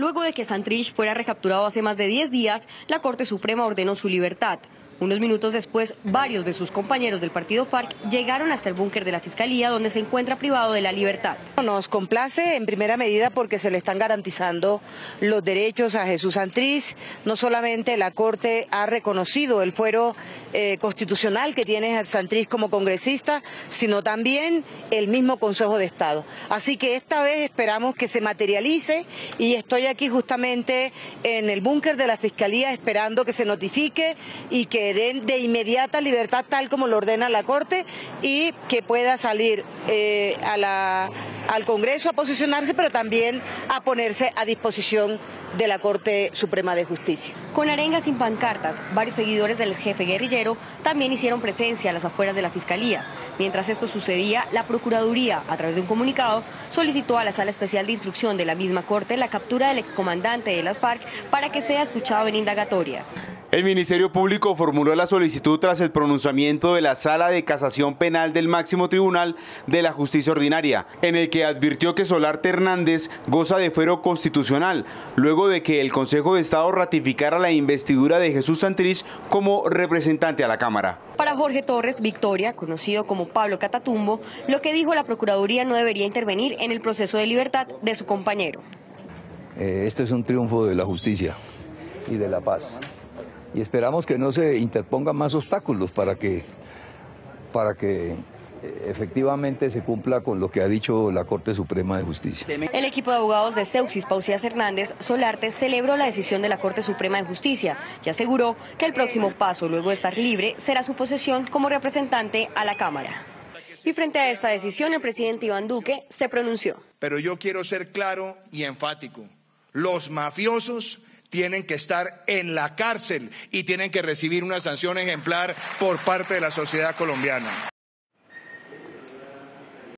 Luego de que Santrich fuera recapturado hace más de 10 días, la Corte Suprema ordenó su libertad. Unos minutos después, varios de sus compañeros del partido FARC llegaron hasta el búnker de la Fiscalía, donde se encuentra privado de la libertad. Nos complace en primera medida porque se le están garantizando los derechos a Jesús Santriz. No solamente la Corte ha reconocido el fuero eh, constitucional que tiene Santriz como congresista, sino también el mismo Consejo de Estado. Así que esta vez esperamos que se materialice y estoy aquí justamente en el búnker de la Fiscalía esperando que se notifique y que den de inmediata libertad tal como lo ordena la Corte y que pueda salir eh, a la, al Congreso a posicionarse, pero también a ponerse a disposición de la Corte Suprema de Justicia. Con arengas sin pancartas, varios seguidores del jefe guerrillero también hicieron presencia a las afueras de la Fiscalía. Mientras esto sucedía, la Procuraduría, a través de un comunicado, solicitó a la Sala Especial de Instrucción de la misma Corte la captura del excomandante de las FARC para que sea escuchado en indagatoria. El Ministerio Público formuló la solicitud tras el pronunciamiento de la Sala de Casación Penal del Máximo Tribunal de la Justicia Ordinaria, en el que advirtió que Solarte Hernández goza de fuero constitucional, luego de que el Consejo de Estado ratificara la investidura de Jesús Santrich como representante a la Cámara. Para Jorge Torres, Victoria, conocido como Pablo Catatumbo, lo que dijo la Procuraduría no debería intervenir en el proceso de libertad de su compañero. Eh, este es un triunfo de la justicia y de la paz y esperamos que no se interpongan más obstáculos para que, para que eh, efectivamente se cumpla con lo que ha dicho la Corte Suprema de Justicia. El equipo de abogados de Seuxis Pausías Hernández Solarte celebró la decisión de la Corte Suprema de Justicia y aseguró que el próximo paso, luego de estar libre, será su posesión como representante a la Cámara. Y frente a esta decisión, el presidente Iván Duque se pronunció. Pero yo quiero ser claro y enfático. Los mafiosos tienen que estar en la cárcel y tienen que recibir una sanción ejemplar por parte de la sociedad colombiana.